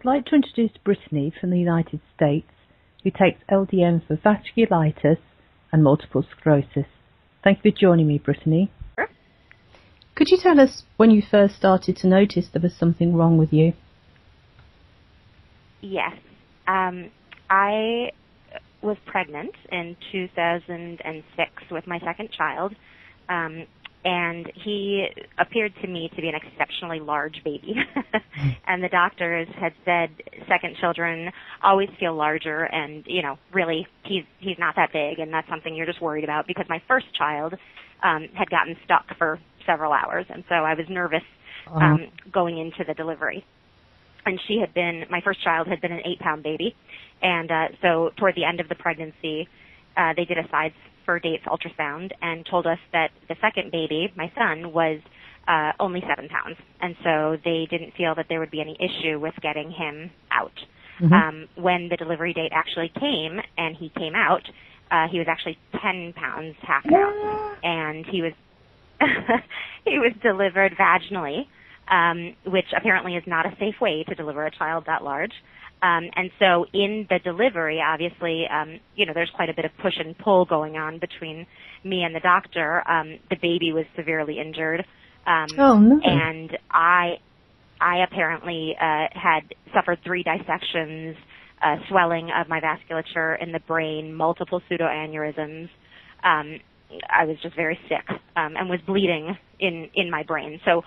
I'd like to introduce Brittany from the United States, who takes LDN for vasculitis and multiple sclerosis. Thank you for joining me, Brittany. Sure. Could you tell us when you first started to notice there was something wrong with you? Yes. Um, I was pregnant in 2006 with my second child. Um, and he appeared to me to be an exceptionally large baby. and the doctors had said second children always feel larger and, you know, really he's he's not that big and that's something you're just worried about because my first child um had gotten stuck for several hours and so I was nervous uh-huh. um going into the delivery. And she had been my first child had been an 8 pound baby and uh so toward the end of the pregnancy uh they did a size for dates ultrasound and told us that the second baby, my son, was uh, only seven pounds, and so they didn't feel that there would be any issue with getting him out. Mm-hmm. Um, when the delivery date actually came and he came out, uh, he was actually ten pounds half pound, and he was he was delivered vaginally, um, which apparently is not a safe way to deliver a child that large. Um, and so in the delivery, obviously, um, you know, there's quite a bit of push and pull going on between me and the doctor. Um, the baby was severely injured. Um, oh, no. And I, I apparently, uh, had suffered three dissections, uh, swelling of my vasculature in the brain, multiple pseudoaneurysms. Um, I was just very sick, um, and was bleeding in, in my brain. So,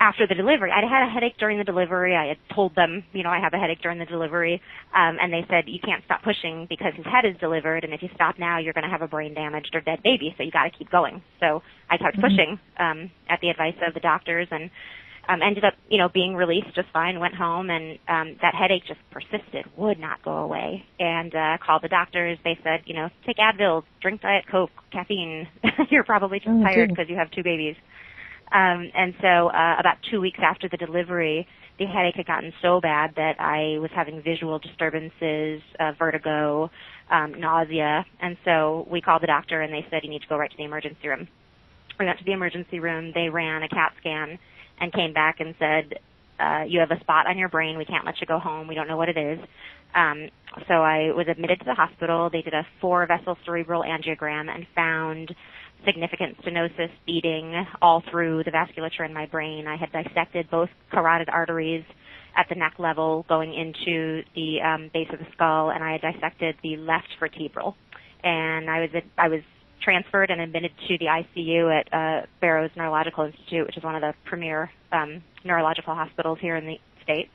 after the delivery. I'd had a headache during the delivery. I had told them, you know, I have a headache during the delivery. Um, and they said, you can't stop pushing because his head is delivered. And if you stop now, you're going to have a brain damaged or dead baby. So you got to keep going. So I kept mm-hmm. pushing, um, at the advice of the doctors and, um, ended up, you know, being released just fine, went home and, um, that headache just persisted, would not go away. And, uh, called the doctors. They said, you know, take Advil, drink Diet Coke, caffeine. you're probably just oh, tired because you have two babies. Um, and so uh, about two weeks after the delivery, the headache had gotten so bad that I was having visual disturbances, uh, vertigo, um, nausea, and so we called the doctor and they said you need to go right to the emergency room. We went to the emergency room. They ran a CAT scan and came back and said, uh, "You have a spot on your brain. We can't let you go home. We don't know what it is." Um, so I was admitted to the hospital. They did a four-vessel cerebral angiogram and found significant stenosis beading all through the vasculature in my brain. I had dissected both carotid arteries at the neck level going into the um, base of the skull, and I had dissected the left vertebral. And I was I was transferred and admitted to the ICU at uh, Barrows Neurological Institute, which is one of the premier um, neurological hospitals here in the states.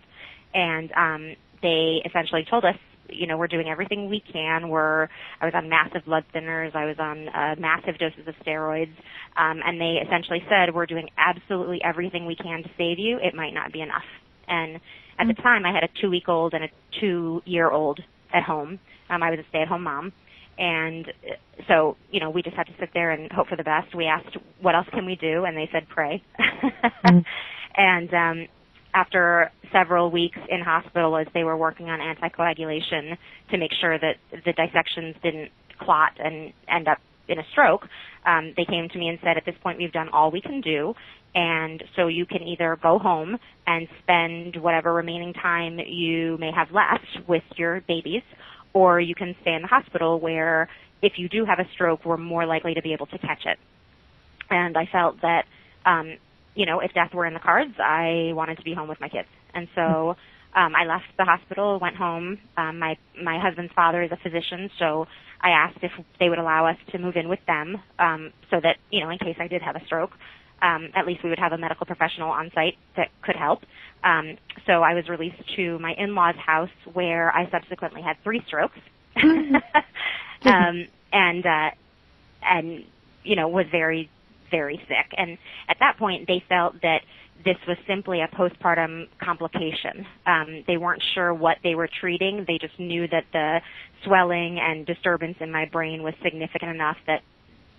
And um, they essentially told us you know, we're doing everything we can. We're, I was on massive blood thinners. I was on uh, massive doses of steroids. Um, and they essentially said, we're doing absolutely everything we can to save you. It might not be enough. And at the mm-hmm. time, I had a two-week-old and a two-year-old at home. Um, I was a stay-at-home mom. And uh, so, you know, we just had to sit there and hope for the best. We asked, what else can we do? And they said, pray. mm-hmm. And um, after several weeks in hospital as they were working on anticoagulation to make sure that the dissections didn't clot and end up in a stroke, um, they came to me and said, at this point, we've done all we can do. And so you can either go home and spend whatever remaining time you may have left with your babies, or you can stay in the hospital where if you do have a stroke, we're more likely to be able to catch it. And I felt that um, you know, if death were in the cards, I wanted to be home with my kids. And so um, I left the hospital, went home. Um, my my husband's father is a physician, so I asked if they would allow us to move in with them, um, so that you know, in case I did have a stroke, um, at least we would have a medical professional on site that could help. Um, so I was released to my in-laws' house, where I subsequently had three strokes, um, and uh, and you know was very very sick. And at that point, they felt that this was simply a postpartum complication. Um, they weren't sure what they were treating. They just knew that the swelling and disturbance in my brain was significant enough that,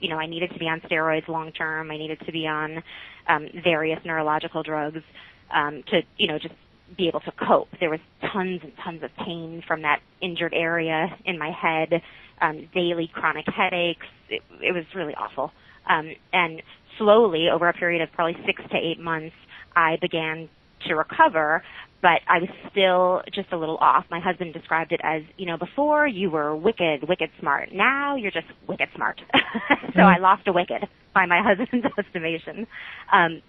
you know, I needed to be on steroids long term. I needed to be on um, various neurological drugs um, to, you know, just be able to cope. There was tons and tons of pain from that injured area in my head, um, daily chronic headaches. It, it was really awful. Um, and slowly, over a period of probably six to eight months, I began to recover. but I was still just a little off. My husband described it as, you know, before you were wicked, wicked smart. Now you're just wicked smart. so mm-hmm. I lost a wicked by my husband's estimation. Um,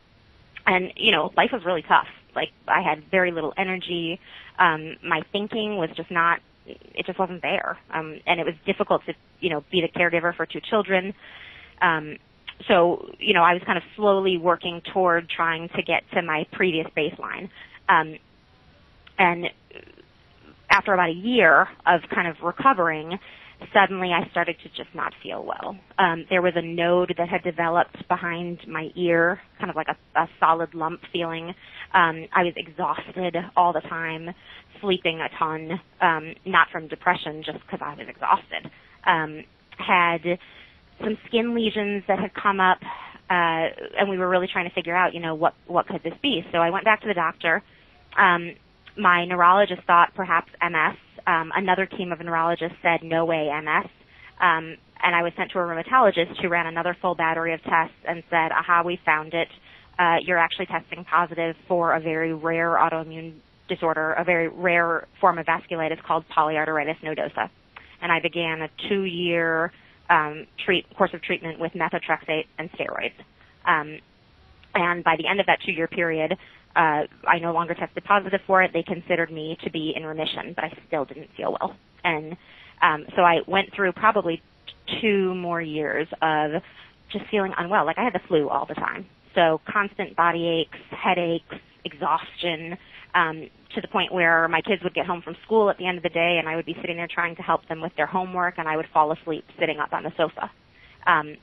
and, you know, life was really tough. Like I had very little energy. Um, my thinking was just not, it just wasn't there. Um, and it was difficult to, you know, be the caregiver for two children. Um, so, you know, I was kind of slowly working toward trying to get to my previous baseline. Um, and after about a year of kind of recovering, suddenly I started to just not feel well. Um, there was a node that had developed behind my ear, kind of like a, a solid lump feeling. Um, I was exhausted all the time, sleeping a ton, um, not from depression, just because I was exhausted. Um, had some skin lesions that had come up, uh, and we were really trying to figure out, you know, what what could this be. So I went back to the doctor. Um, my neurologist thought perhaps MS. Um, another team of neurologists said no way MS. Um, and I was sent to a rheumatologist who ran another full battery of tests and said, aha, we found it. Uh, you're actually testing positive for a very rare autoimmune disorder, a very rare form of vasculitis called polyarteritis nodosa. And I began a two-year um, treat, course of treatment with methotrexate and steroids. Um, and by the end of that two-year period, uh, I no longer tested positive for it. They considered me to be in remission, but I still didn't feel well. And um, so I went through probably two more years of just feeling unwell. Like I had the flu all the time. So constant body aches, headaches, exhaustion, um, to the point where my kids would get home from school at the end of the day and I would be sitting there trying to help them with their homework and I would fall asleep sitting up on the sofa. Um,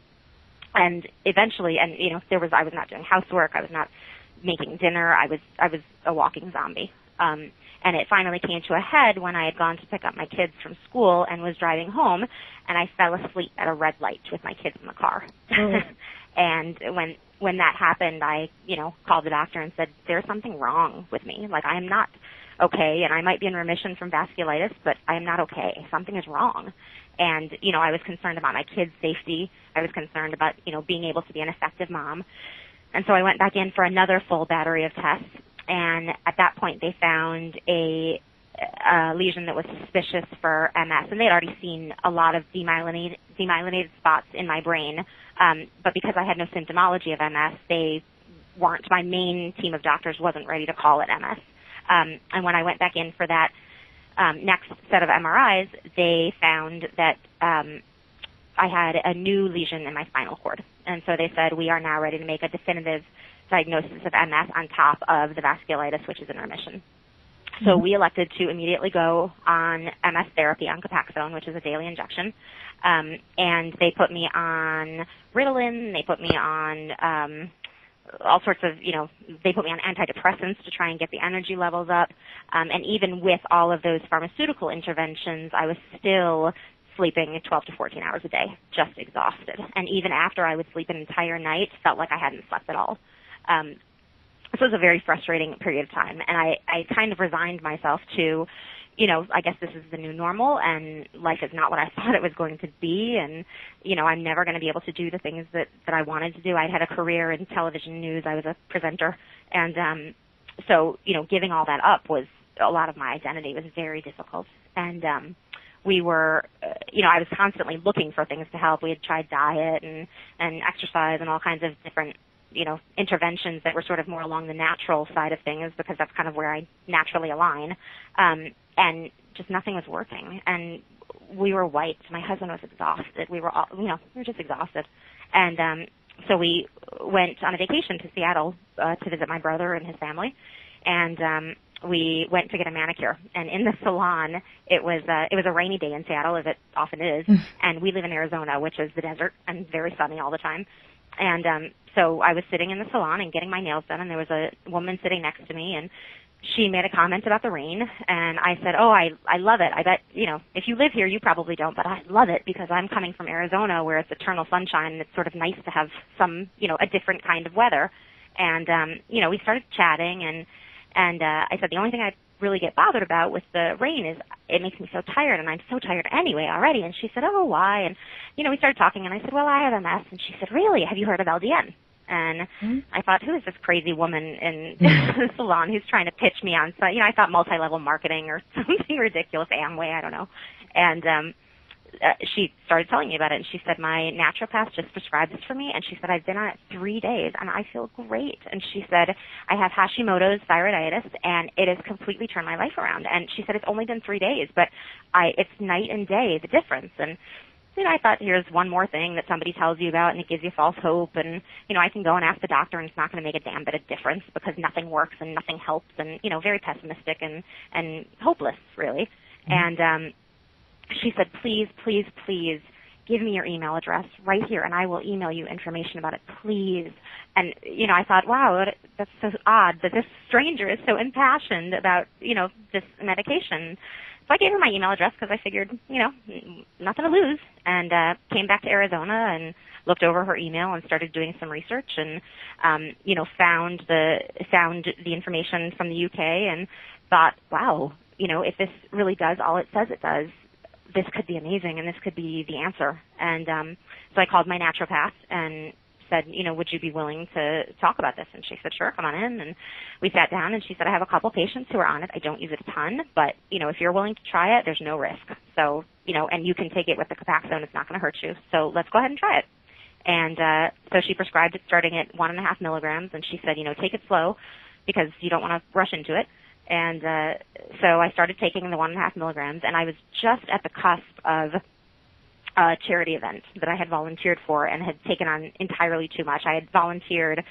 and eventually, and you know, there was, I was not doing housework, I was not making dinner. I was I was a walking zombie. Um, and it finally came to a head when I had gone to pick up my kids from school and was driving home, and I fell asleep at a red light with my kids in the car. Oh. and when when that happened, I you know called the doctor and said there's something wrong with me. Like I am not okay, and I might be in remission from vasculitis, but I am not okay. Something is wrong. And you know I was concerned about my kids' safety. I was concerned about you know being able to be an effective mom. And so I went back in for another full battery of tests, and at that point they found a, a lesion that was suspicious for MS, and they'd already seen a lot of demyelinated, demyelinated spots in my brain. Um, but because I had no symptomology of MS, they weren't. My main team of doctors wasn't ready to call it MS. Um, and when I went back in for that um, next set of MRIs, they found that um, I had a new lesion in my spinal cord. And so they said, we are now ready to make a definitive diagnosis of MS on top of the vasculitis, which is in remission. So mm-hmm. we elected to immediately go on MS therapy on Copaxone, which is a daily injection. Um, and they put me on Ritalin. They put me on um, all sorts of, you know, they put me on antidepressants to try and get the energy levels up. Um, and even with all of those pharmaceutical interventions, I was still sleeping 12 to 14 hours a day, just exhausted. And even after I would sleep an entire night, felt like I hadn't slept at all. Um, this was a very frustrating period of time, and I, I kind of resigned myself to, you know, I guess this is the new normal, and life is not what I thought it was going to be, and you know, I'm never going to be able to do the things that that I wanted to do. I'd had a career in television news. I was a presenter, and um, so you know, giving all that up was a lot of my identity was very difficult, and um, we were, uh, you know, I was constantly looking for things to help. We had tried diet and and exercise and all kinds of different, you know, interventions that were sort of more along the natural side of things because that's kind of where I naturally align. Um, and just nothing was working. And we were wiped. My husband was exhausted. We were all, you know, we were just exhausted. And um, so we went on a vacation to Seattle uh, to visit my brother and his family. And um, we went to get a manicure and in the salon it was uh, it was a rainy day in Seattle as it often is mm. and we live in Arizona which is the desert and very sunny all the time and um so I was sitting in the salon and getting my nails done and there was a woman sitting next to me and she made a comment about the rain and I said, "Oh, I I love it. I bet, you know, if you live here you probably don't, but I love it because I'm coming from Arizona where it's eternal sunshine and it's sort of nice to have some, you know, a different kind of weather." And um, you know, we started chatting and and uh, I said the only thing I really get bothered about with the rain is it makes me so tired, and I'm so tired anyway already. And she said, oh, why? And you know, we started talking, and I said, well, I have MS. And she said, really? Have you heard of LDN? And mm-hmm. I thought, who is this crazy woman in the salon who's trying to pitch me on, you know, I thought multi-level marketing or something ridiculous, Amway, I don't know. And um, uh, she started telling me about it and she said my naturopath just prescribed this for me and she said I've been on it three days and I feel great. And she said I have Hashimoto's thyroiditis and it has completely turned my life around. And she said it's only been three days but I it's night and day the difference. And you know I thought here's one more thing that somebody tells you about and it gives you false hope and you know I can go and ask the doctor and it's not going to make a damn bit of difference because nothing works and nothing helps and you know very pessimistic and and hopeless really. Mm-hmm. and um she said, please, please, please give me your email address right here and I will email you information about it, please. And, you know, I thought, wow, that's so odd that this stranger is so impassioned about, you know, this medication. So I gave her my email address because I figured, you know, nothing to lose and, uh, came back to Arizona and looked over her email and started doing some research and, um, you know, found the, found the information from the UK and thought, wow, you know, if this really does all it says it does, this could be amazing and this could be the answer. And um, so I called my naturopath and said, you know, would you be willing to talk about this? And she said, sure, come on in. And we sat down and she said, I have a couple patients who are on it. I don't use it a ton, but, you know, if you're willing to try it, there's no risk. So, you know, and you can take it with the Copaxone. It's not going to hurt you. So let's go ahead and try it. And uh, so she prescribed it starting at one and a half milligrams. And she said, you know, take it slow because you don't want to rush into it. And uh, so I started taking the one and a half milligrams, and I was just at the cusp of a charity event that I had volunteered for and had taken on entirely too much. I had volunteered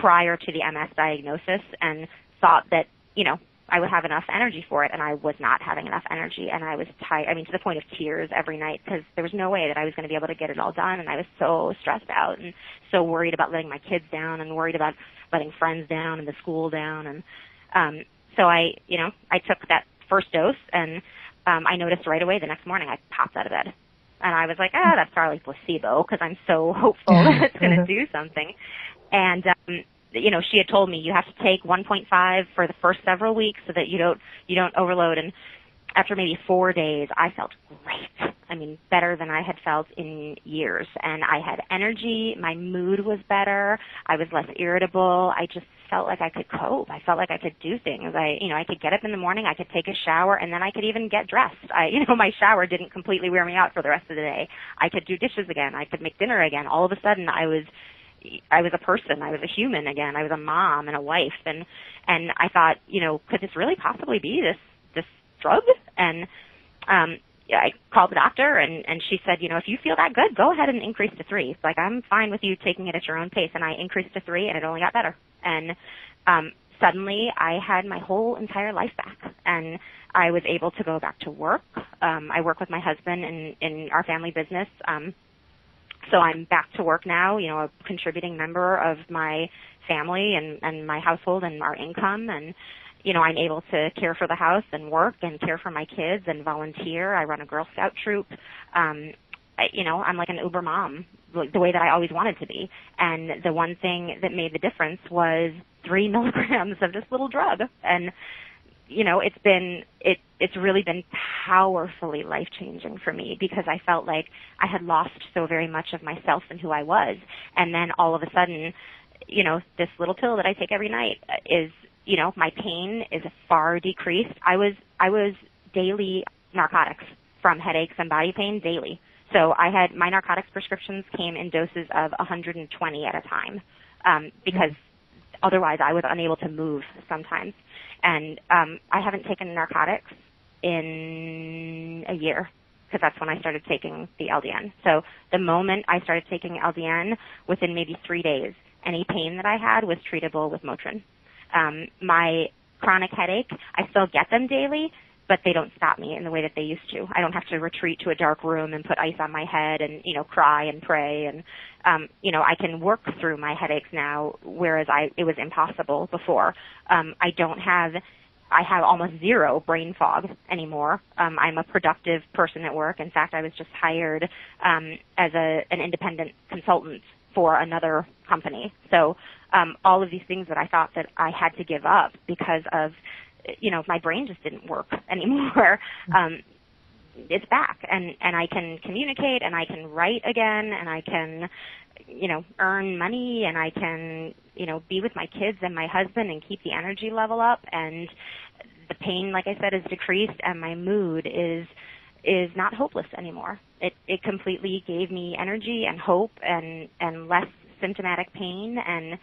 prior to the MS diagnosis and thought that, you know, I would have enough energy for it, and I was not having enough energy, and I was tired. I mean, to the point of tears every night because there was no way that I was going to be able to get it all done, and I was so stressed out and so worried about letting my kids down, and worried about letting friends down and the school down, and um, so I, you know, I took that first dose and um, I noticed right away the next morning I popped out of bed. And I was like, ah, that's probably placebo because I'm so hopeful that it's going to do something. And, um, you know, she had told me you have to take 1.5 for the first several weeks so that you don't, you don't overload. And after maybe four days, I felt great. I mean, better than I had felt in years. And I had energy. My mood was better. I was less irritable. I just felt like I could cope. I felt like I could do things. I, you know, I could get up in the morning, I could take a shower, and then I could even get dressed. I, you know, my shower didn't completely wear me out for the rest of the day. I could do dishes again. I could make dinner again. All of a sudden, I was, I was a person. I was a human again. I was a mom and a wife, and and I thought, you know, could this really possibly be this this drug? And um, I called the doctor and and she said, you know, if you feel that good, go ahead and increase to three. It's like I'm fine with you taking it at your own pace, and I increased to three, and it only got better. And um, suddenly, I had my whole entire life back, and I was able to go back to work. Um, I work with my husband in in our family business. Um, so I'm back to work now, you know, a contributing member of my family and, and my household and our income and you know, I'm able to care for the house and work and care for my kids and volunteer. I run a Girl Scout troop. Um, you know, I'm like an Uber mom, like the way that I always wanted to be. And the one thing that made the difference was three milligrams of this little drug. And, you know, it's been, it, it's really been powerfully life changing for me because I felt like I had lost so very much of myself and who I was. And then all of a sudden, you know, this little pill that I take every night is you know, my pain is far decreased. I was I was daily narcotics from headaches and body pain daily. So I had my narcotics prescriptions came in doses of 120 at a time um, because otherwise I was unable to move sometimes. And um, I haven't taken narcotics in a year because that's when I started taking the LDN. So the moment I started taking LDN, within maybe three days, any pain that I had was treatable with Motrin. Um, my chronic headache, I still get them daily, but they don't stop me in the way that they used to. I don't have to retreat to a dark room and put ice on my head and, you know, cry and pray and um, you know, I can work through my headaches now whereas I it was impossible before. Um I don't have I have almost zero brain fog anymore. Um, I'm a productive person at work. In fact, I was just hired um, as a, an independent consultant for another company. So um, all of these things that I thought that I had to give up because of, you know, my brain just didn't work anymore. Um, it's back, and and I can communicate, and I can write again, and I can, you know, earn money and I can, you know, be with my kids and my husband and keep the energy level up and the pain, like I said, is decreased and my mood is is not hopeless anymore. It it completely gave me energy and hope and and less symptomatic pain and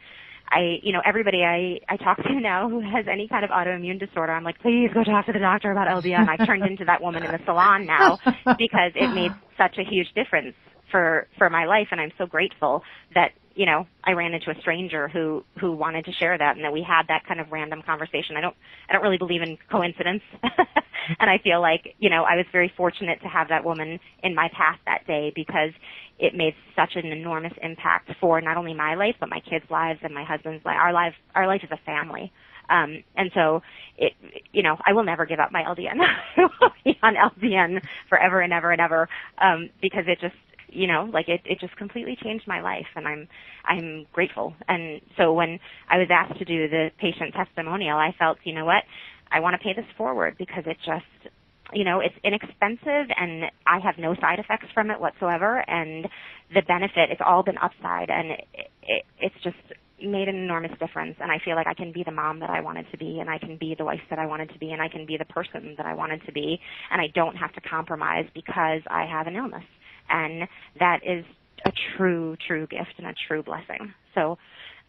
I, you know, everybody I, I talk to now who has any kind of autoimmune disorder, I'm like, please go talk to the doctor about LDN. I've turned into that woman in the salon now because it made such a huge difference for for my life and I'm so grateful that you know I ran into a stranger who who wanted to share that and that we had that kind of random conversation. I don't I don't really believe in coincidence. and I feel like, you know, I was very fortunate to have that woman in my path that day because it made such an enormous impact for not only my life but my kids' lives and my husband's life. Our life our life is a family. Um, and so it, you know, I will never give up my LDN. I will be on LDN forever and ever and ever, um, because it just, you know, like it, it just completely changed my life and I'm, I'm grateful. And so when I was asked to do the patient testimonial, I felt, you know what, I want to pay this forward because it just, you know, it's inexpensive and I have no side effects from it whatsoever. And the benefit, it's all been upside and it, it, it's just made an enormous difference. And I feel like I can be the mom that I wanted to be and I can be the wife that I wanted to be and I can be the person that I wanted to be. And I don't have to compromise because I have an illness and that is a true, true gift and a true blessing. So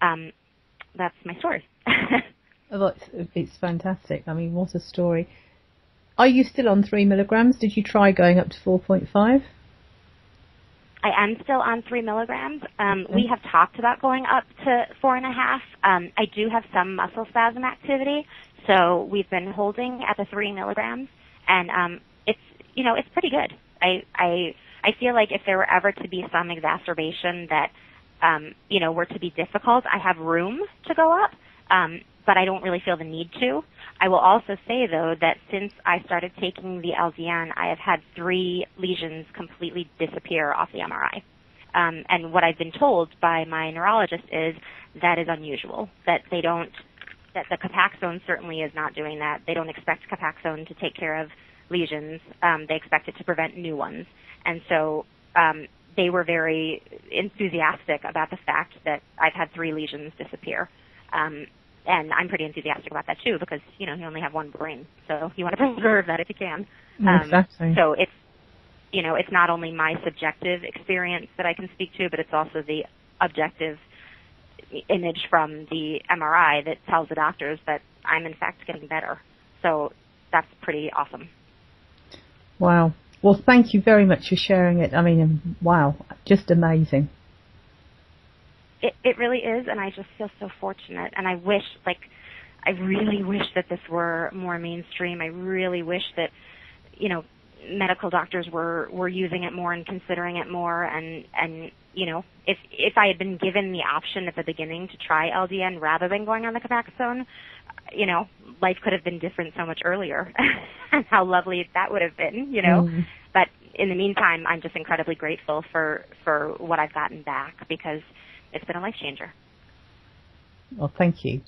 um, that's my story. oh, it's, it's fantastic. I mean, what a story. Are you still on three milligrams? Did you try going up to 4.5? I am still on three milligrams. Um, okay. We have talked about going up to four and a half. Um, I do have some muscle spasm activity, so we've been holding at the three milligrams, and um, it's you know it's pretty good. I I I feel like if there were ever to be some exacerbation that, um, you know, were to be difficult, I have room to go up, um, but I don't really feel the need to. I will also say though that since I started taking the LDN, I have had three lesions completely disappear off the MRI. Um, and what I've been told by my neurologist is that is unusual. That they don't, that the Copaxone certainly is not doing that. They don't expect Copaxone to take care of lesions. Um, they expect it to prevent new ones. And so um, they were very enthusiastic about the fact that I've had three lesions disappear. Um, and I'm pretty enthusiastic about that too because you know you only have one brain, so you want to preserve that if you can. Um, exactly. So it's you know it's not only my subjective experience that I can speak to, but it's also the objective image from the MRI that tells the doctors that I'm in fact getting better. So that's pretty awesome. Wow. Well, thank you very much for sharing it. I mean, um, wow, just amazing. It it really is, and I just feel so fortunate. And I wish, like, I really wish that this were more mainstream. I really wish that, you know, medical doctors were were using it more and considering it more. And and you know, if if I had been given the option at the beginning to try LDN rather than going on the Copaxone, you know, life could have been different so much earlier and how lovely that would have been, you know. Mm. But in the meantime, I'm just incredibly grateful for for what I've gotten back because it's been a life changer. Well, thank you.